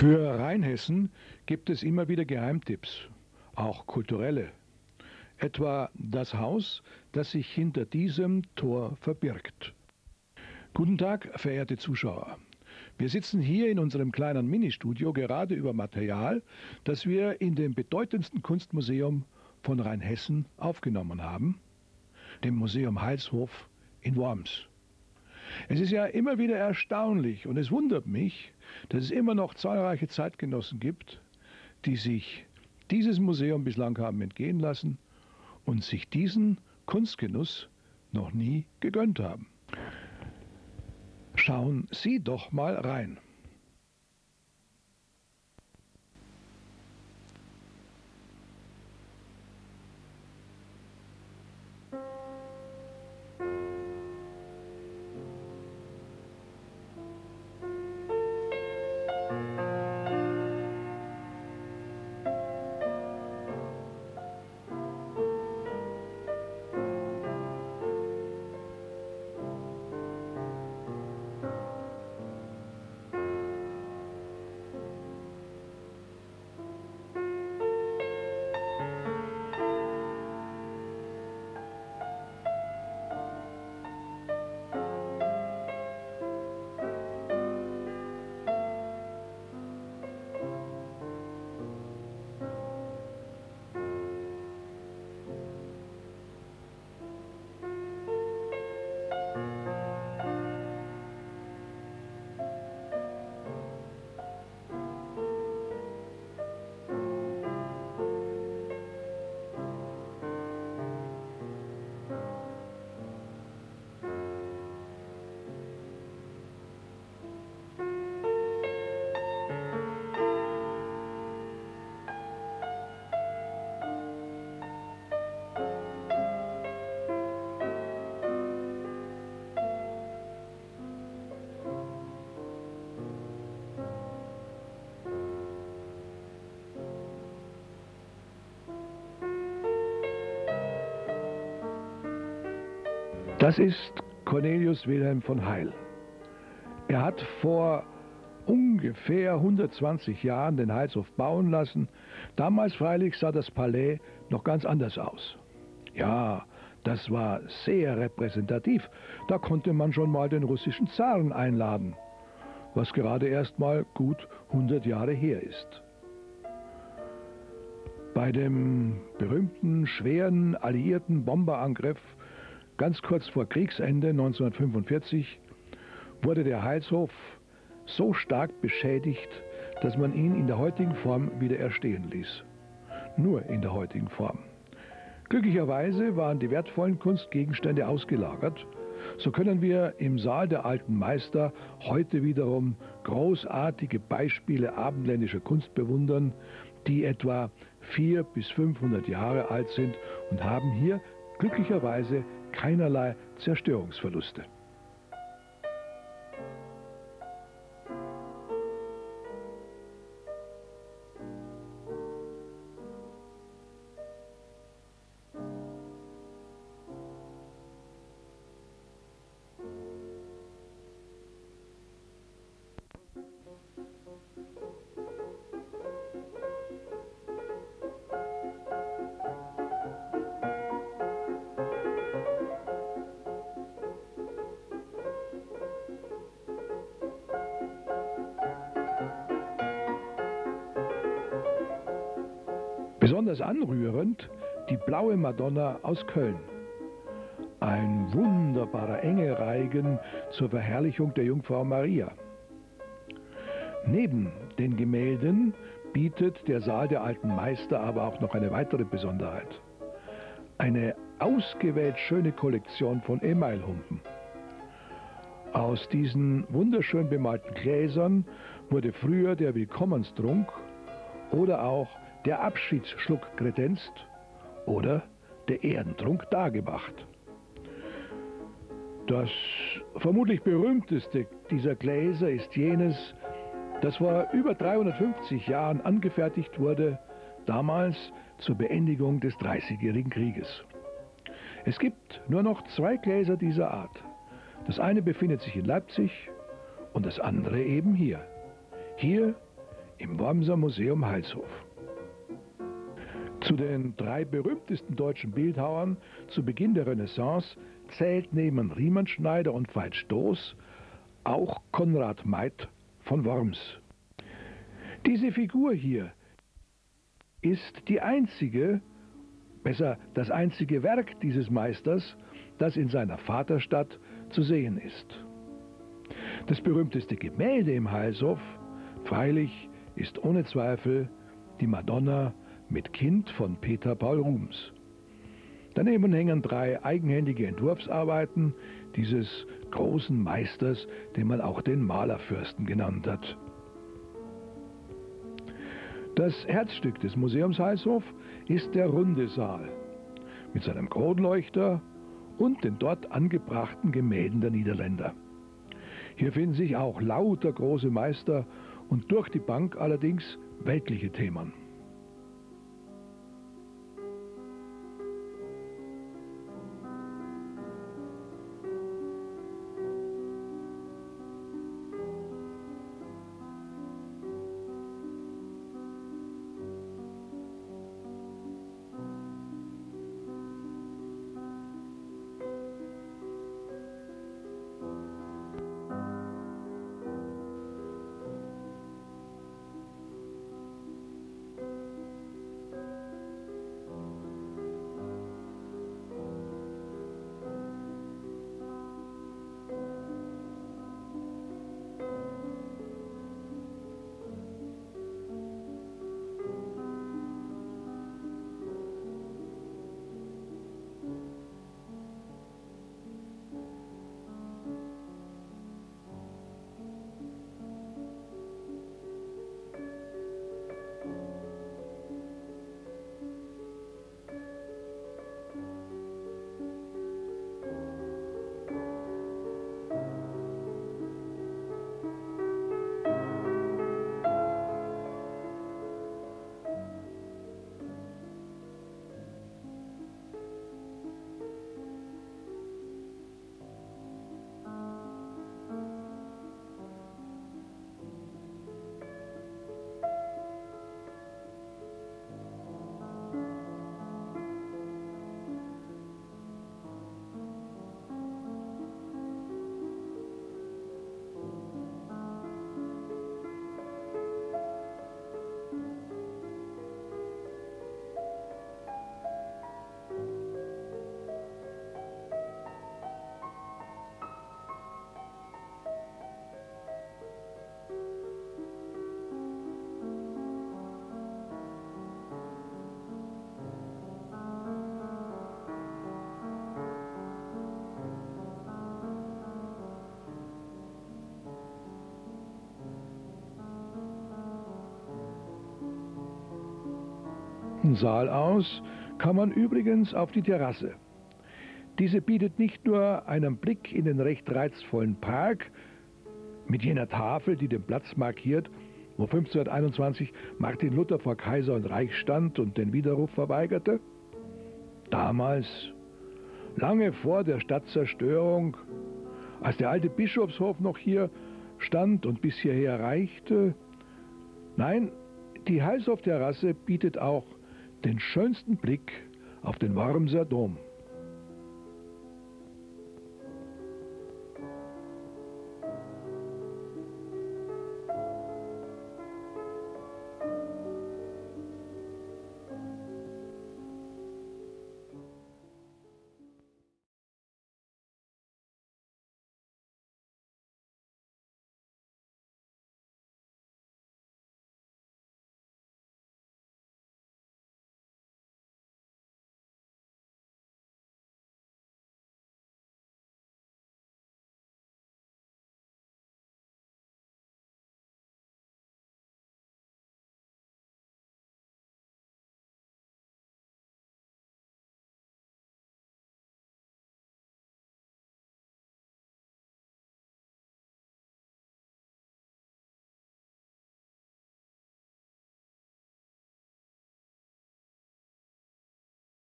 Für Rheinhessen gibt es immer wieder Geheimtipps, auch kulturelle. Etwa das Haus, das sich hinter diesem Tor verbirgt. Guten Tag, verehrte Zuschauer. Wir sitzen hier in unserem kleinen Ministudio gerade über Material, das wir in dem bedeutendsten Kunstmuseum von Rheinhessen aufgenommen haben, dem Museum Heilshof in Worms. Es ist ja immer wieder erstaunlich und es wundert mich, dass es immer noch zahlreiche Zeitgenossen gibt, die sich dieses Museum bislang haben entgehen lassen und sich diesen Kunstgenuss noch nie gegönnt haben. Schauen Sie doch mal rein. Das ist Cornelius Wilhelm von Heil. Er hat vor ungefähr 120 Jahren den Heilshof bauen lassen. Damals freilich sah das Palais noch ganz anders aus. Ja, das war sehr repräsentativ. Da konnte man schon mal den russischen Zaren einladen, was gerade erst mal gut 100 Jahre her ist. Bei dem berühmten schweren alliierten Bomberangriff Ganz kurz vor Kriegsende 1945 wurde der Heilshof so stark beschädigt, dass man ihn in der heutigen Form wieder erstehen ließ. Nur in der heutigen Form. Glücklicherweise waren die wertvollen Kunstgegenstände ausgelagert. So können wir im Saal der alten Meister heute wiederum großartige Beispiele abendländischer Kunst bewundern, die etwa 400 bis 500 Jahre alt sind und haben hier glücklicherweise keinerlei Zerstörungsverluste. Besonders anrührend die blaue Madonna aus Köln. Ein wunderbarer Engelreigen zur Verherrlichung der Jungfrau Maria. Neben den Gemälden bietet der Saal der alten Meister aber auch noch eine weitere Besonderheit. Eine ausgewählt schöne Kollektion von Emailhumpen. Aus diesen wunderschön bemalten Gläsern wurde früher der Willkommenstrunk oder auch der Abschiedsschluck kredenzt oder der Ehrentrunk dargebracht. Das vermutlich berühmteste dieser Gläser ist jenes, das vor über 350 Jahren angefertigt wurde, damals zur Beendigung des Dreißigjährigen Krieges. Es gibt nur noch zwei Gläser dieser Art. Das eine befindet sich in Leipzig und das andere eben hier. Hier im Wormser Museum Heilshof. Zu den drei berühmtesten deutschen Bildhauern zu Beginn der Renaissance zählt neben Riemenschneider und Veit Stoß auch Konrad Meid von Worms. Diese Figur hier ist die einzige, besser das einzige Werk dieses Meisters, das in seiner Vaterstadt zu sehen ist. Das berühmteste Gemälde im Heilshof, freilich, ist ohne Zweifel die Madonna mit Kind von Peter Paul Rums. Daneben hängen drei eigenhändige Entwurfsarbeiten dieses großen Meisters, den man auch den Malerfürsten genannt hat. Das Herzstück des Museums Heilshof ist der runde Saal mit seinem Kronleuchter und den dort angebrachten Gemälden der Niederländer. Hier finden sich auch lauter große Meister und durch die Bank allerdings weltliche Themen. Saal aus kann man übrigens auf die Terrasse. Diese bietet nicht nur einen Blick in den recht reizvollen Park mit jener Tafel, die den Platz markiert, wo 1521 Martin Luther vor Kaiser und Reich stand und den Widerruf verweigerte. Damals, lange vor der Stadtzerstörung, als der alte Bischofshof noch hier stand und bis hierher reichte. Nein, die Heilshof-Terrasse bietet auch den schönsten Blick auf den Wormser Dom.